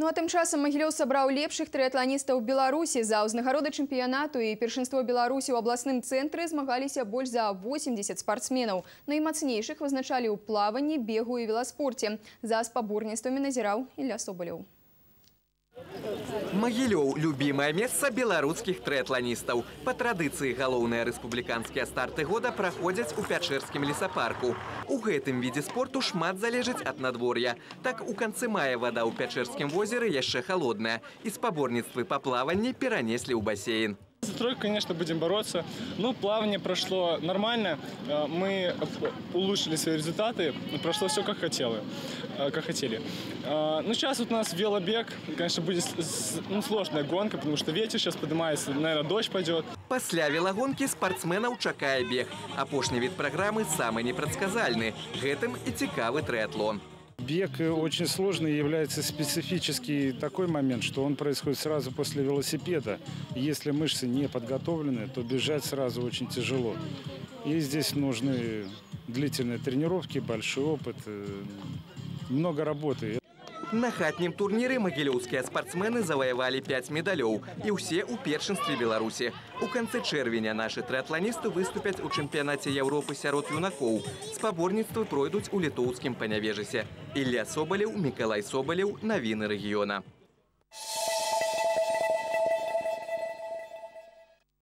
Ну а тым часам Магілёў сабраў лепшых трыатланістаў Беларусі за ўзнагароды чэмпіянату і першынство Беларусі ў абласным цэнтры змагаліся больш за 80 спартсменаў. Наймацнейшых вызначалі ў плаванні, бегу і веласпорце. За спаборніцтвамі назіраў Ілля Собалеў. Магілёў любімае месца беларускіх трыатланістаў. Па традыцыі галоўныя рэспубліканскія старты года праходзяць у пячэрскім лесапарку. У гэтым відзе спорту шмат залежыць ад надвор'я. Так у канцы мая вада ў пячэрскім возеры яшчэ халодная. І спаборніцтвы па плаванні перанеслі ў басейн. За тройку, конечно, будем бороться. Ну, плавание прошло нормально. Э, Мы улучшили свои результаты. Прошло все как хотели. э, Как хотели. Э, Ну, сейчас вот у нас велобег. Конечно, будет с- с- ну, сложная гонка, потому что ветер сейчас поднимается. Наверное, дождь пойдет. Пасля велагонкі спартсменаў чакае бег. Апошні від праграмы самы непрадказальны. Гэтым і цікавы трыатлон. Бег очень сложный является специфический такой момент, что он происходит сразу после велосипеда. Если мышцы не подготовлены, то бежать сразу очень тяжело. И здесь нужны длительные тренировки, большой опыт, э, много работы. На хатнім турніры магілёўскія спартсмены заваявалі 5 медалёў і ўсе ў першынстве Беларусі. У канцы чэрвеня нашы трыатланісты выступяць у чэмпіянаце Еўропы сярод юнакоў. Спаборніцтвы пройдуць у літоўскім панявежысе. Ілля Собалеў, Мікалай Собалеў, навіны рэгіёна.